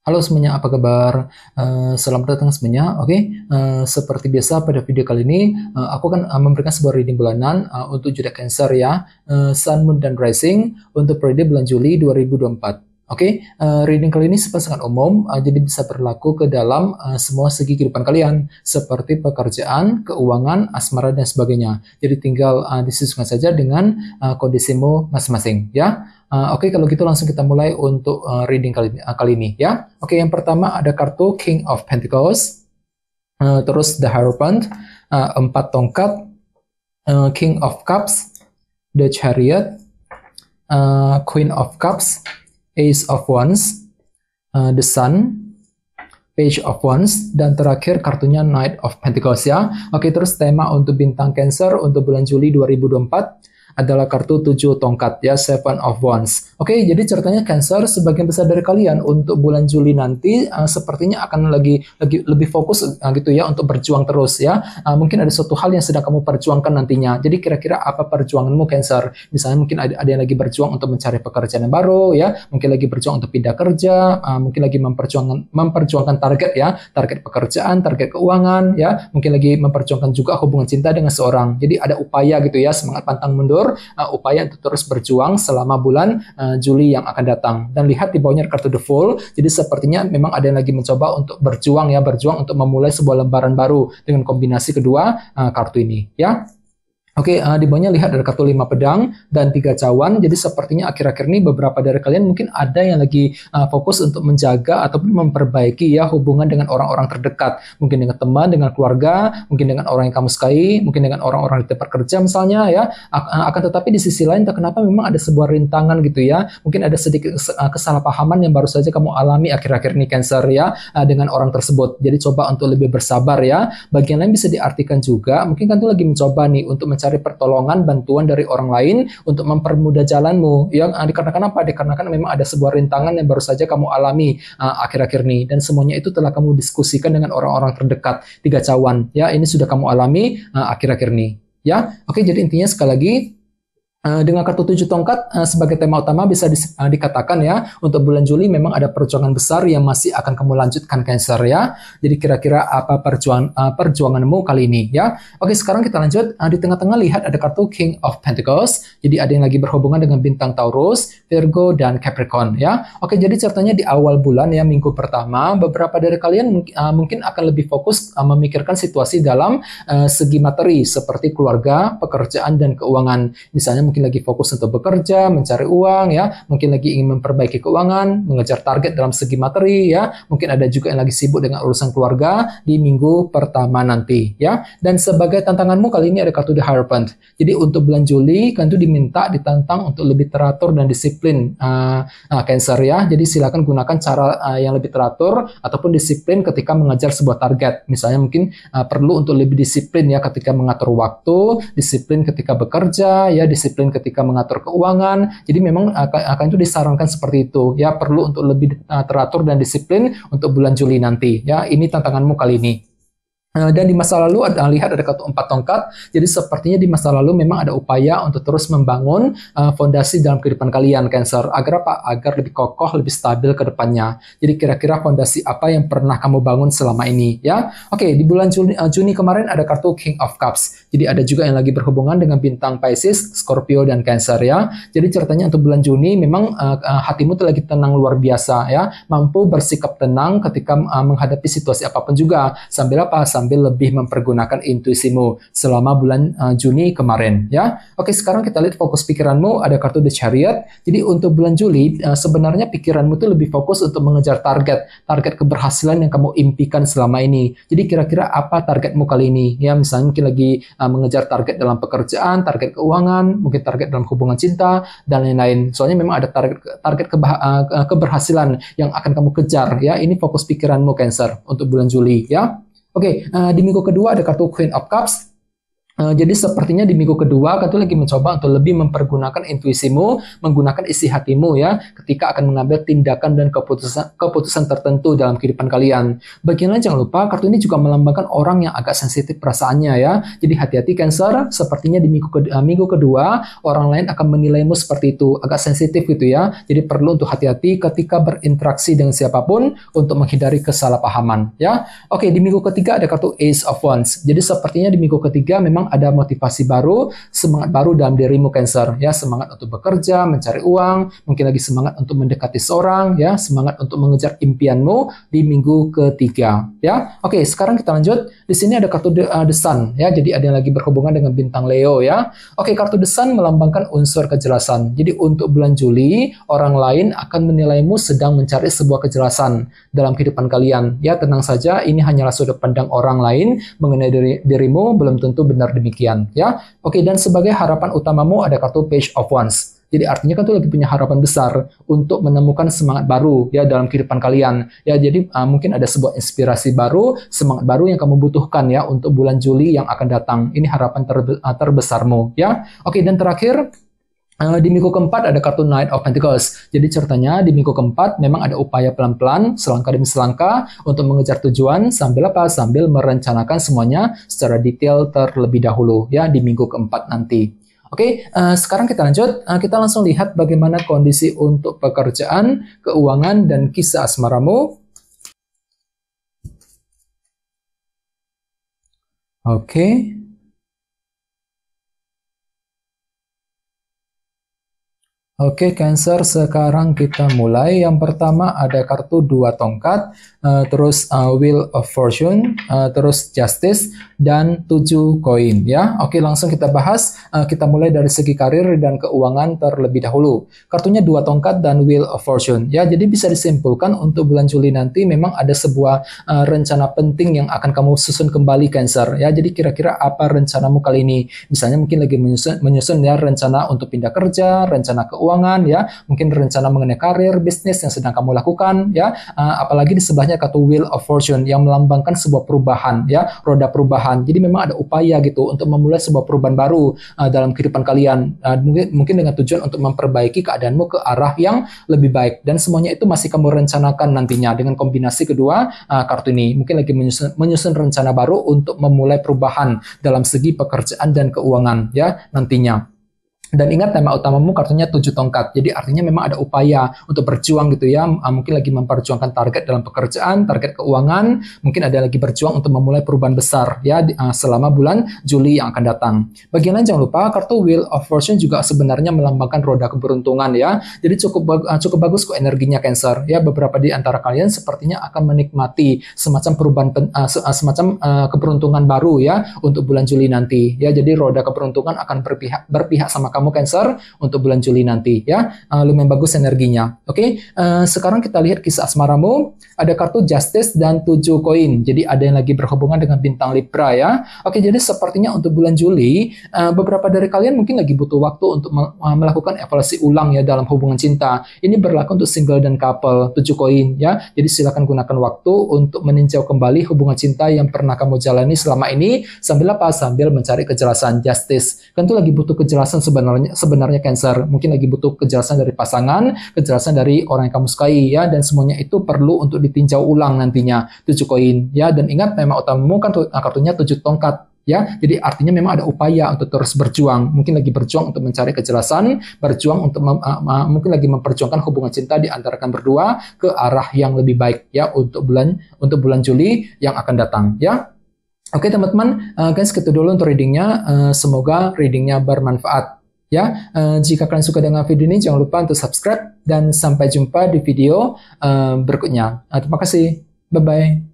Halo semuanya, apa kabar? Uh, selamat datang semuanya. Oke, okay? uh, seperti biasa pada video kali ini, uh, aku akan uh, memberikan sebuah reading bulanan uh, untuk zodiak Cancer ya, uh, Sun, Moon, dan Rising untuk periode bulan Juli 2024. Oke, okay, uh, reading kali ini sangat umum, uh, jadi bisa berlaku ke dalam uh, semua segi kehidupan kalian, seperti pekerjaan, keuangan, asmara, dan sebagainya. Jadi tinggal uh, disesuaikan saja dengan uh, kondisimu masing-masing, ya. Uh, Oke, okay, kalau gitu langsung kita mulai untuk uh, reading kali, uh, kali ini ya. Oke, okay, yang pertama ada kartu King of Pentacles, uh, terus The Hierophant, uh, empat tongkat, uh, King of Cups, The Chariot, uh, Queen of Cups, Ace of Wands, uh, The Sun, Page of Wands, dan terakhir kartunya Knight of Pentacles ya. Oke, terus tema untuk bintang Cancer untuk bulan Juli 2024 adalah kartu tujuh tongkat ya Seven of Wands. Oke, okay, jadi ceritanya Cancer sebagian besar dari kalian untuk bulan Juli nanti uh, sepertinya akan lagi lagi lebih fokus uh, gitu ya untuk berjuang terus ya. Uh, mungkin ada suatu hal yang sedang kamu perjuangkan nantinya. Jadi kira-kira apa perjuanganmu Cancer? Misalnya mungkin ada, ada yang lagi berjuang untuk mencari pekerjaan yang baru ya, mungkin lagi berjuang untuk pindah kerja, uh, mungkin lagi memperjuangkan memperjuangkan target ya, target pekerjaan, target keuangan ya, mungkin lagi memperjuangkan juga hubungan cinta dengan seorang. Jadi ada upaya gitu ya, semangat pantang mundur uh, upaya untuk terus berjuang selama bulan uh, Juli yang akan datang. Dan lihat di bawahnya kartu The Fool, jadi sepertinya memang ada yang lagi mencoba untuk berjuang ya, berjuang untuk memulai sebuah lembaran baru dengan kombinasi kedua uh, kartu ini ya. Oke, okay, uh, di bawahnya lihat ada kartu lima pedang dan tiga cawan. Jadi sepertinya akhir-akhir ini beberapa dari kalian mungkin ada yang lagi uh, fokus untuk menjaga ataupun memperbaiki ya hubungan dengan orang-orang terdekat. Mungkin dengan teman, dengan keluarga, mungkin dengan orang yang kamu sukai, mungkin dengan orang-orang di tempat kerja misalnya ya. Akan tetapi di sisi lain, kenapa memang ada sebuah rintangan gitu ya. Mungkin ada sedikit kesalahpahaman yang baru saja kamu alami akhir-akhir ini Cancer ya uh, dengan orang tersebut. Jadi coba untuk lebih bersabar ya. Bagian lain bisa diartikan juga, mungkin kan tuh lagi mencoba nih untuk mencari mencari pertolongan, bantuan dari orang lain untuk mempermudah jalanmu. Yang dikarenakan apa? Dikarenakan memang ada sebuah rintangan yang baru saja kamu alami uh, akhir-akhir ini dan semuanya itu telah kamu diskusikan dengan orang-orang terdekat tiga cawan. Ya, ini sudah kamu alami uh, akhir-akhir ini. Ya, oke. jadi intinya sekali lagi dengan kartu tujuh tongkat uh, sebagai tema utama bisa di, uh, dikatakan ya untuk bulan Juli memang ada perjuangan besar yang masih akan kamu lanjutkan Cancer ya. Jadi kira-kira apa perjuangan perjuanganmu kali ini ya. Oke sekarang kita lanjut di tengah-tengah lihat ada kartu King of Pentacles. Jadi ada yang lagi berhubungan dengan bintang Taurus, Virgo dan Capricorn ya. Oke jadi ceritanya di awal bulan ya minggu pertama beberapa dari kalian mungkin akan lebih fokus memikirkan situasi dalam segi materi seperti keluarga, pekerjaan dan keuangan. Misalnya mungkin lagi fokus untuk bekerja, mencari uang ya, mungkin lagi ingin memperbaiki keuangan, mengejar target dalam segi materi ya, mungkin ada juga yang lagi sibuk dengan urusan keluarga di minggu pertama nanti ya. Dan sebagai tantanganmu kali ini ada kartu The Hierophant. Jadi untuk bulan Juli kan itu diminta ditantang untuk lebih teratur dan disiplin uh, uh, Cancer ya. Jadi silakan gunakan cara uh, yang lebih teratur ataupun disiplin ketika mengejar sebuah target. Misalnya mungkin uh, perlu untuk lebih disiplin ya ketika mengatur waktu, disiplin ketika bekerja ya, disiplin disiplin ketika mengatur keuangan. Jadi memang akan, akan itu disarankan seperti itu ya perlu untuk lebih uh, teratur dan disiplin untuk bulan Juli nanti ya. Ini tantanganmu kali ini. Eh, dan di masa lalu ada lihat ada kartu empat tongkat. Jadi sepertinya di masa lalu memang ada upaya untuk terus membangun uh, fondasi dalam kehidupan kalian Cancer agar apa? Agar lebih kokoh, lebih stabil ke depannya. Jadi kira-kira fondasi apa yang pernah kamu bangun selama ini ya? Oke, di bulan Juni, uh, Juni kemarin ada kartu King of Cups. Jadi ada juga yang lagi berhubungan dengan bintang Pisces, Scorpio dan Cancer ya. Jadi ceritanya untuk bulan Juni memang uh, uh, hatimu tuh lagi tenang luar biasa ya, mampu bersikap tenang ketika uh, menghadapi situasi apa pun juga. Sambil apa? Lebih mempergunakan intuisimu selama bulan uh, Juni kemarin ya. Oke, sekarang kita lihat fokus pikiranmu ada kartu The Chariot. Jadi untuk bulan Juli uh, sebenarnya pikiranmu tuh lebih fokus untuk mengejar target, target keberhasilan yang kamu impikan selama ini. Jadi kira-kira apa targetmu kali ini? Ya, misalnya mungkin lagi uh, mengejar target dalam pekerjaan, target keuangan, mungkin target dalam hubungan cinta dan lain-lain. Soalnya memang ada target target keberhasilan yang akan kamu kejar ya. Ini fokus pikiranmu Cancer untuk bulan Juli ya. Oke, okay, uh, di minggu kedua ada kartu Queen of Cups. Uh, jadi sepertinya di minggu kedua kau lagi mencoba untuk lebih mempergunakan intuisimu, menggunakan isi hatimu ya, ketika akan mengambil tindakan dan keputusan keputusan tertentu dalam kehidupan kalian. Bagian lain jangan lupa kartu ini juga melambangkan orang yang agak sensitif perasaannya ya. Jadi hati-hati Cancer, sepertinya di minggu kedua, uh, minggu kedua orang lain akan menilaimu seperti itu, agak sensitif gitu ya. Jadi perlu untuk hati-hati ketika berinteraksi dengan siapa pun untuk menghindari kesalahpahaman ya. Oke, di minggu ketiga ada kartu Ace of Wands. Jadi sepertinya di minggu ketiga memang ada motivasi baru, semangat baru dalam dirimu Cancer, ya semangat untuk bekerja, mencari uang, mungkin lagi semangat untuk mendekati seorang, ya semangat untuk mengejar impianmu di minggu ketiga, ya. Oke, sekarang kita lanjut. Di sini ada kartu The, uh, The ya. Jadi ada yang lagi berhubungan dengan bintang Leo, ya. Oke, kartu The melambangkan unsur kejelasan. Jadi untuk bulan Juli, orang lain akan menilaimu sedang mencari sebuah kejelasan dalam kehidupan kalian. Ya, tenang saja, ini hanyalah sudut pandang orang lain mengenai diri, dirimu belum tentu benar demikian ya. Oke, dan sebagai harapan utamamu ada kartu Page of Wands. Jadi artinya kan tuh lagi punya harapan besar untuk menemukan semangat baru ya dalam kehidupan kalian. Ya jadi uh, mungkin ada sebuah inspirasi baru, semangat baru yang kamu butuhkan ya untuk bulan Juli yang akan datang. Ini harapan terbe uh, terbesarmu ya. Oke dan terakhir di minggu keempat ada kartu Knight of Pentacles. Jadi ceritanya di minggu keempat memang ada upaya pelan-pelan, selangkah demi selangkah untuk mengejar tujuan sambil apa? Sambil merencanakan semuanya secara detail terlebih dahulu ya di minggu keempat nanti. Oke, uh, sekarang kita lanjut. Uh, kita langsung lihat bagaimana kondisi untuk pekerjaan, keuangan, dan kisah asmaramu. Oke. Oke, Cancer, sekarang kita mulai. Yang pertama ada kartu dua tongkat, uh, terus uh, Wheel of Fortune, uh, terus Justice, dan tujuh koin. Ya, oke, langsung kita bahas. Uh, kita mulai dari segi karir dan keuangan terlebih dahulu. Kartunya dua tongkat dan Wheel of Fortune. Ya, jadi bisa disimpulkan untuk bulan Juli nanti memang ada sebuah uh, rencana penting yang akan kamu susun kembali, Cancer. Ya, jadi kira-kira apa rencanamu kali ini? Misalnya mungkin lagi menyusun, menyusun ya rencana untuk pindah kerja, rencana keuangan keuangan ya, mungkin rencana mengenai karir, bisnis yang sedang kamu lakukan ya, uh, apalagi di sebelahnya kartu Wheel of Fortune yang melambangkan sebuah perubahan ya, roda perubahan. Jadi memang ada upaya gitu untuk memulai sebuah perubahan baru uh, dalam kehidupan kalian. Uh, mungkin mungkin dengan tujuan untuk memperbaiki keadaanmu ke arah yang lebih baik dan semuanya itu masih kamu rencanakan nantinya dengan kombinasi kedua uh, kartu ini. Mungkin lagi menyusun, menyusun rencana baru untuk memulai perubahan dalam segi pekerjaan dan keuangan ya nantinya. Dan ingat tema utamamu kartunya tujuh tongkat. Jadi artinya memang ada upaya untuk berjuang gitu ya. Ah, mungkin lagi memperjuangkan target dalam pekerjaan, target keuangan. Mungkin ada lagi berjuang untuk memulai perubahan besar ya ah, selama bulan Juli yang akan datang. Bagian lain jangan lupa kartu Wheel of Fortune juga sebenarnya melambangkan roda keberuntungan ya. Jadi cukup ah, cukup bagus kok energinya Cancer ya. Beberapa di antara kalian sepertinya akan menikmati semacam perubahan semacam keberuntungan baru ya untuk bulan Juli nanti ya. Jadi roda keberuntungan akan berpihak berpihak sama kamu kamu Cancer untuk bulan Juli nanti ya. Uh, lumayan bagus energinya. Oke, okay? uh, eh, sekarang kita lihat kisah asmaramu. Ada kartu Justice dan 7 koin. Jadi ada yang lagi berhubungan dengan bintang Libra ya. Oke, okay, jadi sepertinya untuk bulan Juli uh, beberapa dari kalian mungkin lagi butuh waktu untuk melakukan evaluasi ulang ya dalam hubungan cinta. Ini berlaku untuk single dan couple 7 koin ya. Jadi silakan gunakan waktu untuk meninjau kembali hubungan cinta yang pernah kamu jalani selama ini sambil apa? Sambil mencari kejelasan justice. Kan tuh lagi butuh kejelasan sebenarnya sebenarnya sebenarnya Cancer. Mungkin lagi butuh kejelasan dari pasangan, kejelasan dari orang yang kamu sukai ya dan semuanya itu perlu untuk ditinjau ulang nantinya. Tujuh koin ya dan ingat tema utamamu kan kartunya tujuh tongkat ya. Jadi artinya memang ada upaya untuk terus berjuang. Mungkin lagi berjuang untuk mencari kejelasan, berjuang untuk mem, uh, mungkin lagi memperjuangkan hubungan cinta di antara kalian berdua ke arah yang lebih baik ya untuk bulan untuk bulan Juli yang akan datang ya. Oke teman-teman, uh, guys kita dulu untuk readingnya. Uh, semoga readingnya bermanfaat. Ya, uh, jika kalian suka dengan video ini, jangan lupa untuk subscribe dan sampai jumpa di video uh, berikutnya. Uh, terima kasih. Bye-bye.